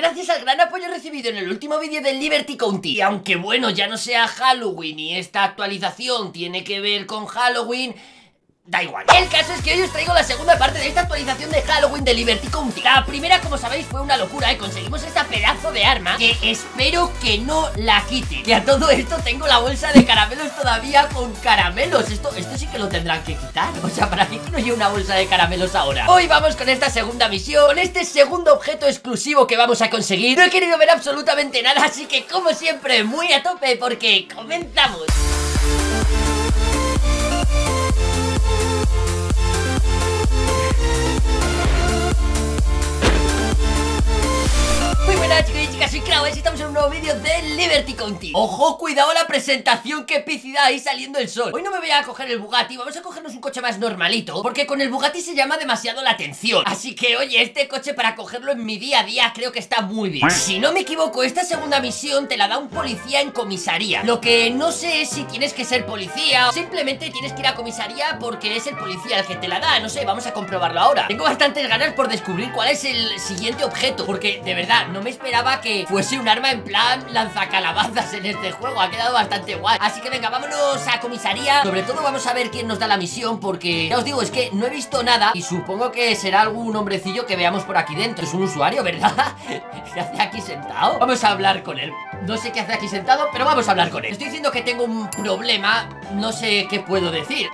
Gracias al gran apoyo recibido en el último vídeo del Liberty County. Y aunque bueno, ya no sea Halloween y esta actualización tiene que ver con Halloween Da igual. El caso es que hoy os traigo la segunda parte de esta actualización de Halloween de Liberty County. La primera, como sabéis, fue una locura y conseguimos esta pedazo de arma Que espero que no la quite. Y a todo esto tengo la bolsa de caramelos todavía con caramelos. Esto, esto sí que lo tendrán que quitar. O sea, ¿para qué no llevo una bolsa de caramelos ahora? Hoy vamos con esta segunda misión Con este segundo objeto exclusivo que vamos a conseguir. No he querido ver absolutamente nada Así que, como siempre, muy a tope porque comenzamos Hola chicos y chicas, soy Clau y estamos en un nuevo vídeo de Liberty County Ojo, cuidado la presentación, que epicidad ahí saliendo el sol. Hoy no me voy a coger el Bugatti, vamos a cogernos un coche más normalito Porque con el Bugatti se llama demasiado la atención. Así que oye, este coche para cogerlo en mi día a día creo que está muy bien. Si no me equivoco, esta segunda misión te la da un policía en comisaría. Lo que no sé es si tienes que ser policía o simplemente tienes que ir a comisaría porque es el policía el que te la da. No sé, vamos a comprobarlo ahora. Tengo bastantes ganas por descubrir cuál es el siguiente objeto Porque de verdad, no me esperaba que fuese un arma en plan lanzacalabazas en este juego. Ha quedado bastante guay. Así que venga, vámonos a comisaría. Sobre todo vamos a ver quién nos da la misión Porque, ya os digo, es que no he visto nada Y supongo que será algún hombrecillo que veamos por aquí dentro. Es un usuario, ¿verdad? ¿Qué hace aquí sentado? Vamos a hablar con él. No sé qué hace aquí sentado, pero vamos a hablar con él. Estoy diciendo que tengo un problema. No sé qué puedo decir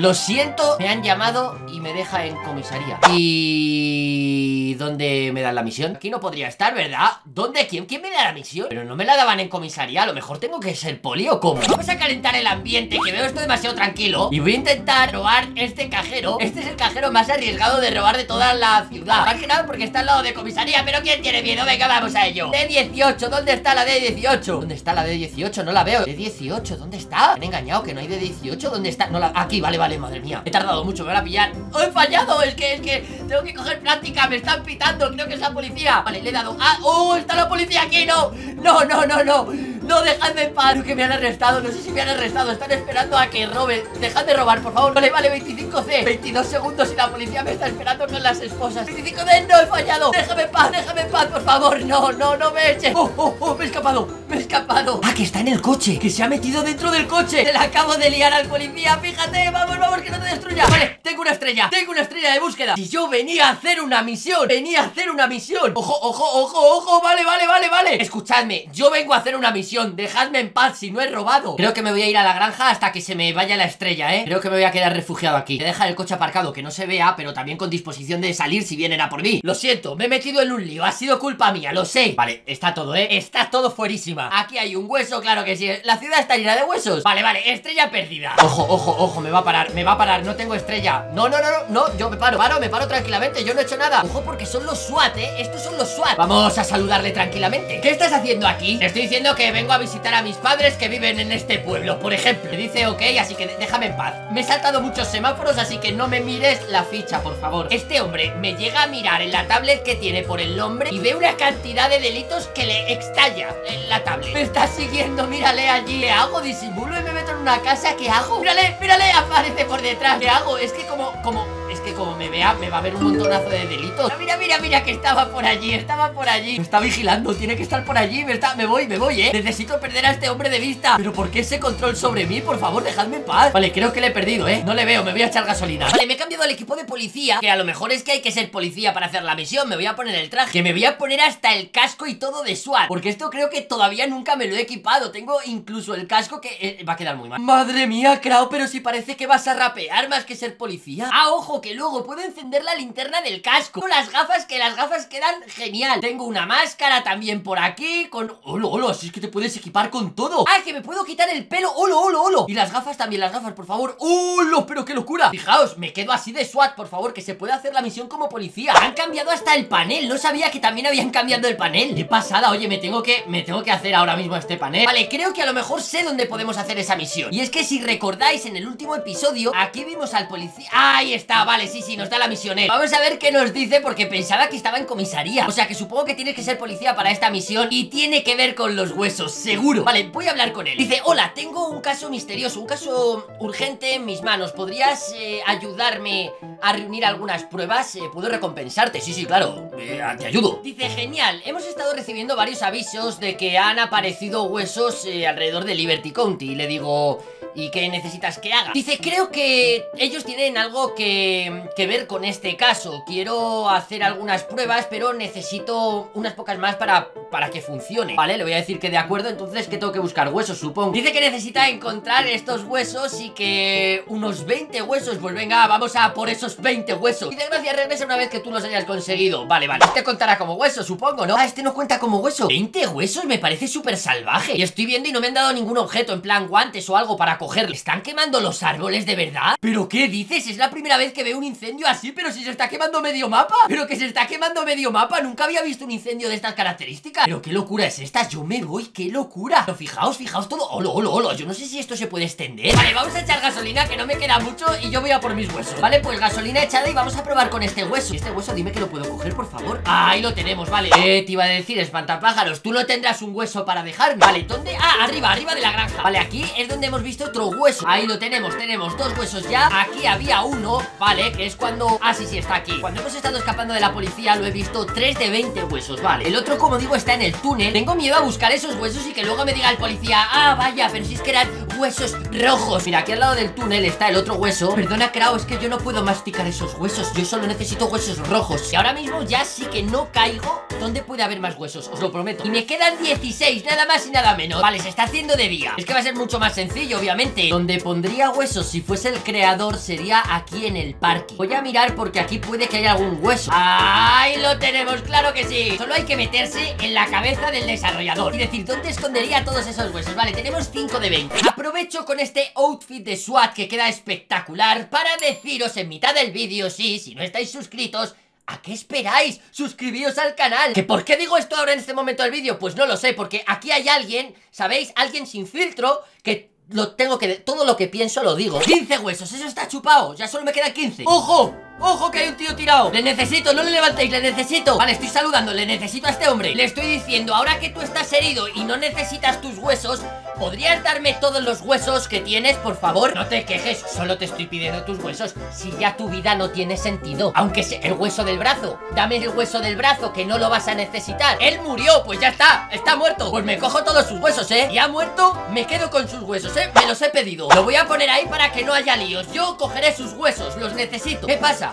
lo siento, me han llamado y me deja en comisaría ¿Y dónde me dan la misión? Aquí no podría estar, ¿verdad? ¿Dónde? ¿Quién? ¿Quién me da la misión? Pero no me la daban en comisaría, a lo mejor tengo que ser poli o cómo Vamos a calentar el ambiente, que veo esto demasiado tranquilo Y voy a intentar robar este cajero Este es el cajero más arriesgado de robar de toda la ciudad Más que porque está al lado de comisaría Pero ¿quién tiene miedo? Venga, vamos a ello D18, ¿dónde está la D18? ¿Dónde está la D18? No la veo D18, ¿dónde está? Me han engañado, que no hay D18 ¿Dónde está? No la... Aquí, vale, vale, madre mía He tardado mucho, me van a pillar ¡Oh, he fallado! Es que, es que tengo que coger práctica Me están pitando, creo que es la policía Vale, le he dado ¡Ah! ¡Oh! ¡Está la policía aquí! ¡No! ¡No, no, no, no! ¡No, dejadme en paz! Que me han arrestado, no sé si me han arrestado Están esperando a que robe Dejad de robar, por favor Vale, vale, 25C 22 segundos y la policía me está esperando con las esposas 25C, no, he fallado Déjame en paz, déjame en paz, por favor No, no, no me eches ¡Oh, oh, oh! Me he escapado, me he escapado ¡Ah, que está en el coche! ¡Que se ha metido dentro del coche! ¡Se la acabo de liar al policía! ¡Fíjate! ¡Vamos, vamos, que no te destruya! Vale, tengo una estrella Tengo una estrella de búsqueda Si yo venía a hacer una misión Venía a hacer una misión Ojo, ojo, ojo, ojo Vale, vale, vale, vale Escuchadme Yo vengo a hacer una misión Dejadme en paz si no he robado. Creo que me voy a ir a la granja hasta que se me vaya la estrella, ¿eh? Creo que me voy a quedar refugiado aquí. Me deja el coche aparcado que no se vea Pero también con disposición de salir si vienen a por mí. Lo siento, me he metido en un lío. Ha sido culpa mía, lo sé. Vale, está todo, ¿eh? Está todo fuerísima. Aquí hay un hueso, claro que sí. La ciudad está llena de huesos. Vale, vale, estrella perdida. Ojo, ojo, ojo, me va a parar Me va a parar, no tengo estrella. No, no, no, no, no Yo me paro, paro, me paro tranquilamente. Yo no he hecho nada. Ojo porque son los SWAT, ¿eh? Estos son los SWAT. Vamos a saludarle tranquilamente. ¿Qué estás haciendo aquí? Estoy diciendo que vengo a visitar a mis padres que viven en este pueblo Por ejemplo Me dice ok, así que déjame en paz Me he saltado muchos semáforos, así que no me mires la ficha, por favor Este hombre me llega a mirar en la tablet que tiene por el nombre Y ve una cantidad de delitos que le estalla en la tablet Me está siguiendo, mírale allí ¿Qué hago? ¿Disimulo y me meto en una casa? ¿Qué hago? Mírale, mírale, aparece por detrás ¿Qué hago? Es que como, como que como me vea, me va a ver un montonazo de delitos. Mira, mira, mira que estaba por allí, estaba por allí. Me está vigilando, tiene que estar por allí Me, me voy, me voy, eh. Necesito perder a este hombre de vista. Pero ¿por qué ese control sobre mí? Por favor, dejadme en paz. Vale, creo que le he perdido, eh. No le veo, me voy a echar gasolina. Vale, me he cambiado al equipo de policía Que a lo mejor es que hay que ser policía para hacer la misión. Me voy a poner el traje Que me voy a poner hasta el casco y todo de SWAT. Porque esto creo que todavía nunca me lo he equipado. Tengo incluso el casco que eh, va a quedar muy mal. Madre mía, Krau, pero si parece que vas a rapear más que ser policía. Ah, ojo, que luego puedo encender la linterna del casco Con las gafas, que las gafas quedan genial Tengo una máscara también por aquí Con... ¡Holo, holo! Así es que te puedes equipar con todo ¡Ah, que me puedo quitar el pelo! ¡Holo, holo, holo! Y las gafas también, las gafas, por favor ¡Holo! ¡Pero qué locura! Fijaos, me quedo así de SWAT, por favor Que se puede hacer la misión como policía Han cambiado hasta el panel No sabía que también habían cambiado el panel ¡Qué pasada! Oye, me tengo que... Me tengo que hacer ahora mismo este panel Vale, creo que a lo mejor sé dónde podemos hacer esa misión Y es que si recordáis en el último episodio Aquí vimos al policía... ¡Ahí está! Vale vale, sí, sí, nos da la misión él. Vamos a ver qué nos dice porque pensaba que estaba en comisaría. O sea que supongo que tienes que ser policía para esta misión Y tiene que ver con los huesos, seguro. Vale, voy a hablar con él. Dice, hola, tengo un caso misterioso, un caso urgente en mis manos. ¿Podrías eh, ayudarme a reunir algunas pruebas? Eh, ¿Puedo recompensarte? Sí, sí, claro, eh, te ayudo. Dice, genial, hemos estado recibiendo varios avisos de que han aparecido huesos alrededor de Liberty County Y le digo... ¿Y qué necesitas que haga? Dice, creo que ellos tienen algo que, que, ver con este caso. Quiero hacer algunas pruebas, pero necesito unas pocas más para, para que funcione. Vale, le voy a decir que de acuerdo, entonces que tengo que buscar huesos, supongo. Dice que necesita encontrar estos huesos y que unos 20 huesos. Pues venga, vamos a por esos 20 huesos. Dice, gracias, regresa una vez que tú los hayas conseguido. Vale, vale, este contará como hueso, supongo, ¿no? Ah, este no cuenta como hueso. 20 huesos me parece súper salvaje Y estoy viendo y no me han dado ningún objeto, en plan guantes o algo para cogerle ¿Están quemando los árboles de verdad? ¿Pero qué dices? Es la primera vez que veo un incendio así Pero si se está quemando medio mapa. ¿Pero que se está quemando medio mapa? Nunca había visto un incendio de estas características. ¿Pero qué locura es esta? Yo me voy, qué locura. Pero fijaos, fijaos todo. Olo, olo, olo Yo no sé si esto se puede extender. Vale, vamos a echar gasolina que no me queda mucho Y yo voy a por mis huesos. Vale, pues gasolina echada y vamos a probar con este hueso. Este hueso dime que lo puedo coger, por favor. Ahí lo tenemos, vale. Eh, te iba a decir, espantapájaros Tú no tendrás un hueso para dejarme. Vale, ¿dónde? Ah, arriba, arriba de la granja. Vale, aquí es donde hemos visto otro hueso. Ahí lo tenemos, tenemos dos huesos ya. Aquí había uno, vale, es cuando... Ah, sí, sí, está aquí. Cuando hemos estado escapando de la policía lo he visto 3 de 20 huesos, vale. El otro, como digo, está en el túnel. Tengo miedo a buscar esos huesos y que luego me diga el policía Ah, vaya, pero si es que eran huesos rojos. Mira, aquí al lado del túnel está el otro hueso. Perdona, Krau, es que yo no puedo masticar esos huesos. Yo solo necesito huesos rojos. Y ahora mismo ya sí que no caigo ¿Dónde puede haber más huesos? Os lo prometo. Y me quedan 16, nada más y nada menos. Vale, se está haciendo de día. Es que va a ser mucho más sencillo, obviamente. Donde pondría huesos si fuese el creador sería aquí en el parque Voy a mirar porque aquí puede que haya algún hueso. ¡Ahí lo tenemos! ¡Claro que sí! Solo hay que meterse en la cabeza del desarrollador Y decir, ¿dónde escondería todos esos huesos? Vale, tenemos 5 de 20 Aprovecho con este outfit de SWAT que queda espectacular Para deciros en mitad del vídeo, sí, si no estáis suscritos ¿A qué esperáis? ¡Suscribíos al canal! ¿Que por qué digo esto ahora en este momento del vídeo? Pues no lo sé, porque aquí hay alguien, ¿sabéis? Alguien sin filtro que lo tengo que... Todo lo que pienso lo digo 15 huesos, eso está chupado Ya solo me quedan 15 ¡Ojo! ¡Ojo que hay un tío tirado! ¡Le necesito! ¡No le levantéis! ¡Le necesito! Vale, estoy saludando ¡Le necesito a este hombre! Le estoy diciendo Ahora que tú estás herido y no necesitas tus huesos ¿Podrías darme todos los huesos que tienes, por favor? No te quejes Solo te estoy pidiendo tus huesos Si ya tu vida no tiene sentido Aunque sea el hueso del brazo Dame el hueso del brazo que no lo vas a necesitar Él murió Pues ya está Está muerto Pues me cojo todos sus huesos, ¿eh? Y ha muerto Me quedo con sus huesos, ¿eh? Me los he pedido Lo voy a poner ahí para que no haya líos Yo cogeré sus huesos Los necesito ¿Qué pasa?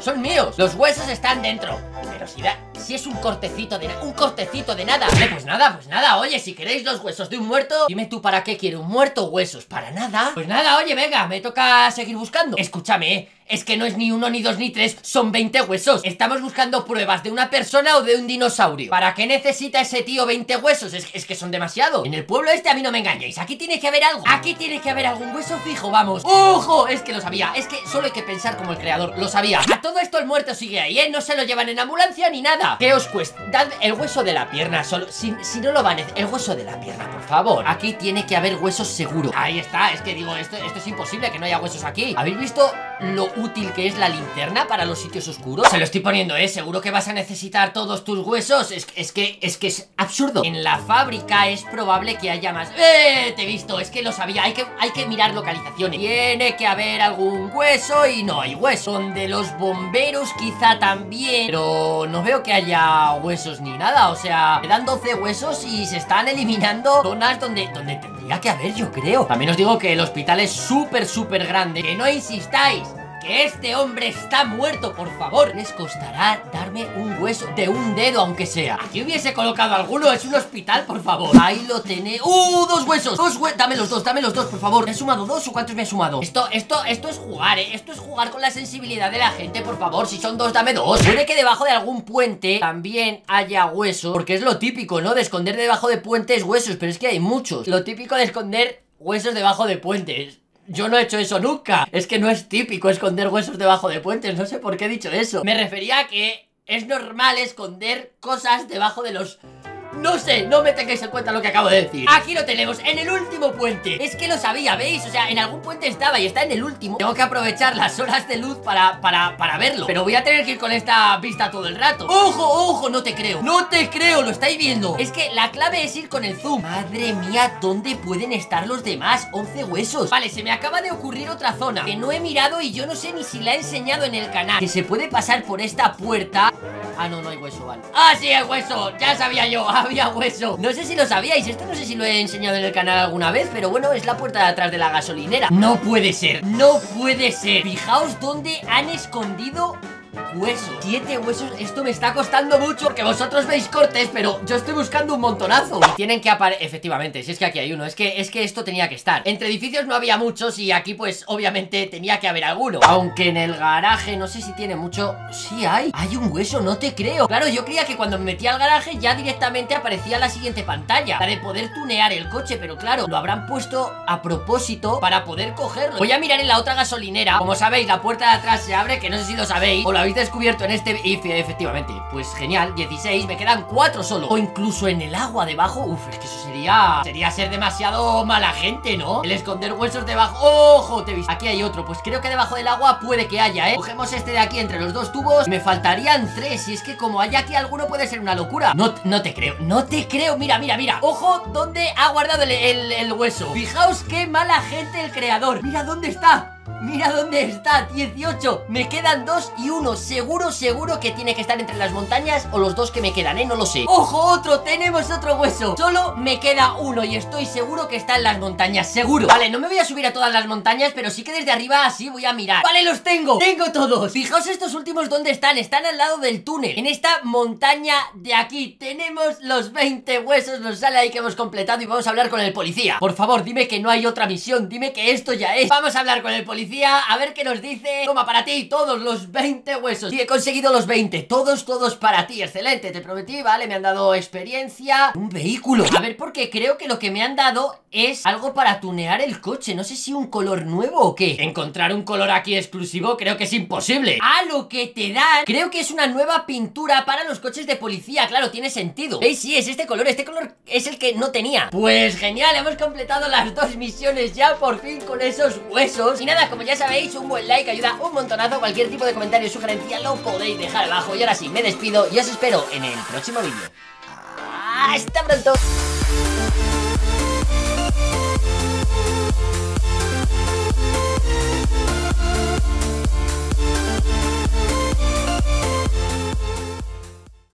Son míos Los huesos están dentro. Pero si da... Si es un cortecito de nada Un cortecito de nada pues nada, pues nada Oye, si queréis los huesos de un muerto Dime tú para qué quiero un muerto huesos ¿Para nada? Pues nada, oye, venga Me toca seguir buscando Escúchame. Es que no es ni uno, ni dos, ni tres, son 20 huesos Estamos buscando pruebas de una persona o de un dinosaurio ¿Para qué necesita ese tío 20 huesos? Es, que son demasiado En el pueblo este a mí no me engañéis Aquí tiene que haber algo Aquí tiene que haber algún hueso fijo, vamos ¡Ojo! Es que lo sabía Es que solo hay que pensar como el creador Lo sabía A todo esto el muerto sigue ahí, ¿eh? No se lo llevan en ambulancia ni nada ¿Qué os cuesta? Dad el hueso de la pierna solo Si, si no lo van. El hueso de la pierna, por favor Aquí tiene que haber huesos seguro Ahí está, es que digo, esto, esto es imposible que no haya huesos aquí ¿Habéis visto lo útil que es la linterna para los sitios oscuros? Se lo estoy poniendo, ¿eh? Seguro que vas a necesitar todos tus huesos Es, es que es que es absurdo En la fábrica es probable que haya más ¡Eh! Te he visto, es que lo sabía Hay que, hay que mirar localizaciones Tiene que haber algún hueso y no hay hueso Donde los bomberos quizá también Pero no veo que haya huesos ni nada O sea, me dan 12 huesos y se están eliminando zonas donde, donde tendría que haber, yo creo. También os digo que el hospital es súper, súper grande Que no insistáis este hombre está muerto, por favor. Les costará darme un hueso de un dedo, aunque sea. Aquí hubiese colocado alguno, es un hospital, por favor. Ahí lo tenéis ¡Uh! Dos huesos, dos huesos Dame los dos, dame los dos, por favor. ¿Me he sumado dos o cuántos me he sumado? Esto, esto, esto es jugar, ¿eh? Esto es jugar con la sensibilidad de la gente, por favor. Si son dos, dame dos. Puede que debajo de algún puente también haya huesos Porque es lo típico, ¿no? De esconder debajo de puentes huesos Pero es que hay muchos. Lo típico de esconder huesos debajo de puentes yo no he hecho eso nunca. Es que no es típico esconder huesos debajo de puentes. No sé por qué he dicho eso. Me refería a que es normal esconder cosas debajo de los No sé, no me tengáis en cuenta lo que acabo de decir. Aquí lo tenemos, en el último puente. Es que lo sabía, ¿veis? O sea, en algún puente estaba y está en el último. Tengo que aprovechar las horas de luz para, para, para verlo. Pero voy a tener que ir con esta vista todo el rato. ¡Ojo, ojo! No te creo, no te creo, lo estáis viendo. Es que la clave es ir con el zoom. Madre mía, ¿dónde pueden estar los demás? 11 huesos Vale, se me acaba de ocurrir otra zona Que no he mirado y yo no sé ni si la he enseñado en el canal. Que se puede pasar por esta puerta Ah, no, no hay hueso, vale. ¡Ah, sí, hay hueso! Ya sabía yo, había hueso. No sé si lo sabíais, esto no sé si lo he enseñado en el canal alguna vez Pero bueno, es la puerta de atrás de la gasolinera. No puede ser, no puede ser. Fijaos dónde han escondido huesos Siete huesos, esto me está costando mucho Porque vosotros veis cortes, pero yo estoy buscando un montonazo. Y tienen que aparecer, efectivamente, si es que aquí hay uno Es que, es que esto tenía que estar. Entre edificios no había muchos y aquí pues obviamente tenía que haber alguno. Aunque en el garaje, no sé si tiene mucho Sí hay, hay un hueso, no te creo. Claro, yo creía que cuando me metía al garaje ya directamente aparecía la siguiente pantalla. La de poder tunear el coche, pero claro, lo habrán puesto a propósito para poder cogerlo. Voy a mirar en la otra gasolinera. Como sabéis, la puerta de atrás se abre, que no sé si lo sabéis O lo habéis descubierto en este y efectivamente, pues genial, 16, me quedan 4 solo O incluso en el agua debajo, uf, es que eso sería Sería ser demasiado mala gente, ¿no? El esconder huesos debajo, ¡ojo! Te aquí hay otro, pues creo que debajo del agua puede que haya, ¿eh? Cogemos este de aquí entre los dos tubos Me faltarían 3, y es que como hay aquí alguno puede ser una locura No, no te creo, no te creo, mira, mira, mira Ojo, ¿dónde ha guardado el, el hueso? Fijaos qué mala gente el creador Mira dónde está Mira dónde está, 18 Me quedan dos y uno. Seguro, seguro que tiene que estar entre las montañas O los dos que me quedan, ¿eh? No lo sé. ¡Ojo, otro! Tenemos otro hueso. Solo me queda uno y estoy seguro que está en las montañas. Seguro. Vale, no me voy a subir a todas las montañas Pero sí que desde arriba así voy a mirar. Vale, los tengo. Tengo todos. Fijaos estos últimos dónde están. Están al lado del túnel. En esta montaña de aquí. Tenemos los 20 huesos. Nos sale ahí que hemos completado Y vamos a hablar con el policía. Por favor, dime que no hay otra misión. Dime que esto ya es. Vamos a hablar con el policía a ver qué nos dice. Toma para ti todos los 20 huesos. Y he conseguido los 20, todos, todos para ti. Excelente, te prometí, vale, me han dado experiencia. Un vehículo. A ver, porque creo que lo que me han dado es algo para tunear el coche. No sé si un color nuevo o qué. Encontrar un color aquí exclusivo creo que es imposible. Ah, lo que te dan Creo que es una nueva pintura para los coches de policía. Claro, tiene sentido. ¿Veis? Sí, es este color, este color es el que no tenía. Pues genial, hemos completado las dos misiones ya por fin con esos huesos. Y nada, como ya sabéis, un buen like ayuda un montonazo. Cualquier tipo de comentario o sugerencia lo podéis dejar abajo. Y ahora sí, me despido y os espero en el próximo vídeo. ¡Hasta pronto!